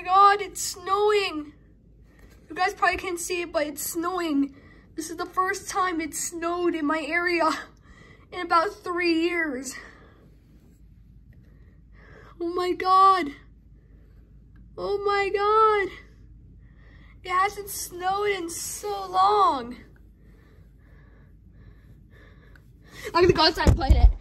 my god, it's snowing. You guys probably can't see it, but it's snowing. This is the first time it snowed in my area in about three years. Oh my god. Oh my god. It hasn't snowed in so long. I'm gonna go outside and play it.